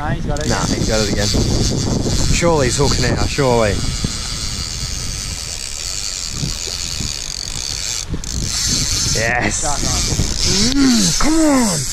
No, he's got it. Nah, he's got it again. Surely he's hooking now, uh, surely. Yes. Mm. Come on.